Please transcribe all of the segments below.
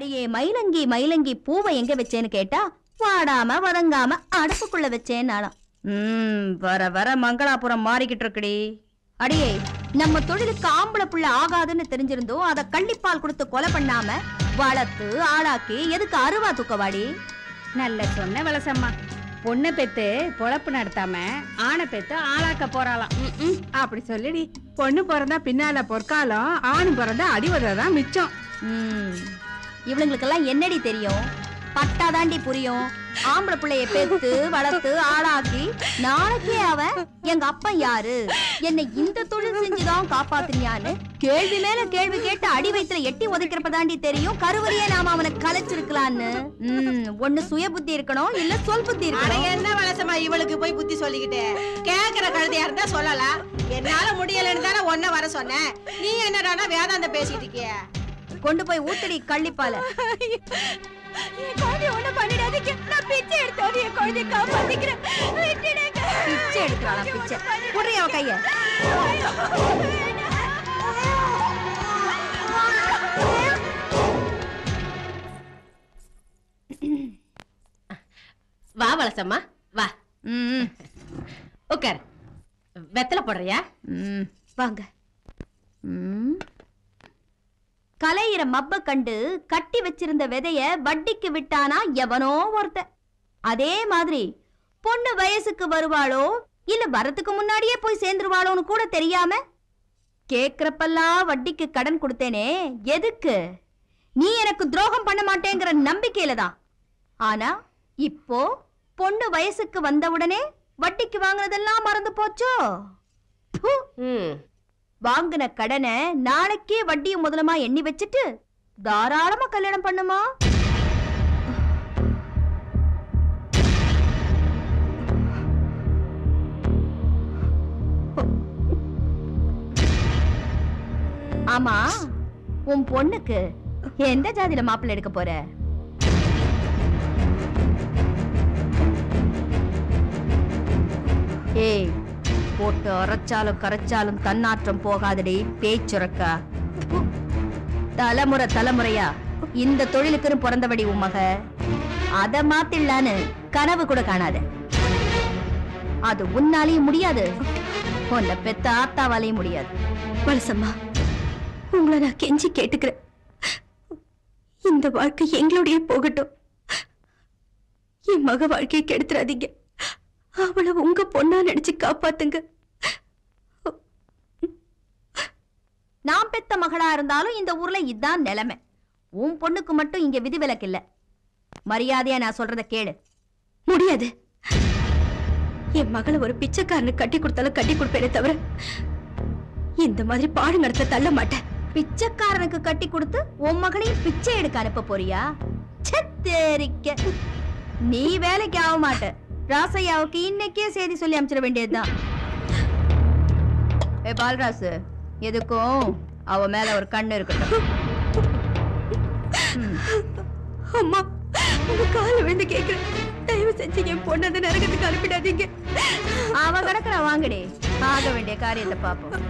அடியே மயிலங்கி மயிலங்கி பூவை எங்க வச்சேன்னு கேட்டா வாடாம வதங்காம அடுப்புக்குள்ள வச்சேன்னாலாம் ம் வர வர மங்களாபுரம் மாறிக்கிட்டு இருக்குடி. அடியே நம்ம தொழிலுக்கு ஆம்பளை புள்ள ஆகாதுன்னு தெரிஞ்சிருந்தோம் அத கள்ளிப்பால் கொடுத்து கொலை பண்ணாம வளர்த்து ஆளாக்கி எதுக்கு அருவா தூக்கவாடி? நல்ல சொன்ன வலசம்மா. பொண்ணை பெத்து பொழப்பு நடத்தாம ஆணை பெத்து ஆளாக்க போறாளாம். அப்படி சொல்லிடி. பொண்ணு பிறந்தா பின்னால பொற்காலம் ஆண் பிறந்தா அடிவதான் மிச்சம். ம். இவளுங்களுக்கெல்லாம் என்னடி தெரியும்? பட்டாதாண்டி புரியும். ஆம்பளை பிள்ளைய பெத்து வளர்த்து ஆளாக்கி நாளைக்கே அவன் எங்க அப்பா யாரு? என்னை இந்த தொழில் செஞ்சுதான் காப்பாத்துனியான்னு கேள்வி மேல கேள்வி கேட்டு அடி வயிற்றுல எட்டி உதைக்கிறப்பதாண்டி தெரியும். கருவறையே நாம அவனை கலைச்சிருக்கலான்னு. உம் ஒண்ணு சுய புத்தி இருக்கணும் இல்ல சொல் புத்தி இருக்கணும். என்ன வளசமா இவளுக்கு போய் புத்தி சொல்லிக்கிட்டு? கேக்குற கழுதையா இருந்தா சொல்லலாம். என்னால முடியலன்னு தானே ஒன்ன வர சொன்னேன். நீ என்னடானா வேதாந்த பேசிட்டு இருக்கிய? கொண்டு போய் ஊத்தடி கள்ளிப்பால. பிச்சை எடுக்கிறாளா பிச்சை. புரிய அவ கைய. வா வளசம்மா. வா. ம் உட்கார் வெத்தலை போடுறியா? ம், வாங்க. ம். கலையிற மப்ப கண்டு கட்டி வச்சிருந்த விதைய வட்டிக்கு விட்டானா எவனோ ஒருத்தன். அதே மாதிரி பொண்ணு வயசுக்கு வருவாளோ இல்ல வரதுக்கு முன்னாடியே போய் சேர்ந்துருவாளோன்னு கூட தெரியாம? கேக்குறப்பெல்லாம் வட்டிக்கு கடன் கொடுத்தேனே எதுக்கு? நீ எனக்கு துரோகம் பண்ண மாட்டேங்கிற நம்பிக்கையில தான். ஆனா இப்போ பொண்ணு வயசுக்கு வந்தவுடனே வட்டிக்கு வாங்குனதெல்லாம் மறந்து போச்சோ? வாங்கின கடனை நாளைக்கே வட்டியும் முதலமா எண்ணி வச்சுட்டு தாராளமா கல்யாணம் பண்ணுமா? ஆமா உன் பொண்ணுக்கு எந்த ஜாதியில மாப்பிள்ளை எடுக்க போற? ஏய் போட்டு அரைச்சாலும் கரைச்சாலும் தன்னாற்றம் போகாதடி பேச்சுரக்கா தலைமுறை தலைமுறையா இந்த தொழிலுக்குன்னு பிறந்தபடி உன் மக. அத மாத்திடலான்னு கனவு கூட காணாத. அது உன்னாலேயும் முடியாது. உன்னை பெத்த ஆத்தாவாலையும் முடியாது. வலசம்மா உங்களை நான் கெஞ்சி கேட்டுக்கிறேன். இந்த வாழ்க்கை எங்களுடைய போகட்டும். என் மக வாழ்க்கையை கெடுத்துறாதீங்க. அவளை உங்க பொண்ணா நினைச்சு காப்பாத்துங்க. நான் பெத்த மகளா இருந்தாலும் இந்த ஊர்ல இதான் நிலைமை. உன் பொண்ணுக்கு மட்டும் இங்க விதிவிலக்கு இல்ல. மரியாதையா நான் சொல்றத கேளு. முடியாது. என் மகளை ஒரு பிச்சைக்காரனுக்கு கட்டி கொடுத்தாலும் கட்டி கொடுப்பேனே தவிர இந்த மாதிரி பாடு நடத்த தள்ள மாட்டேன். பிச்சைக்காரனுக்கு கட்டி கொடுத்து உன் மகளையும் பிச்சை எடுக்க அனுப்ப போறியா? செத்தேரிக்க நீ வேலைக்கு ஆக மாட்ட. ராசையாவுக்கு இன்னைக்கே செய்தி சொல்லி அனுப்பிச்சிட வேண்டியதுதான். ஏ பால்ராசு எதுக்கும்? அவ மேல ஒரு கண்ணு இருக்கட்டும். அம்மா உங்க கால விழுந்து கேக்குறேன். தயவு செஞ்சு என் பொண்ணு அந்த நரகத்துக்கு அனுப்பிடாதீங்க. அவ கிடக்குற வாங்கடி. ஆக வேண்டிய காரியத்தை பாப்போம்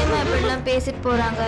ஏமா இப்படிலாம் பேசிட்டு போறாங்க?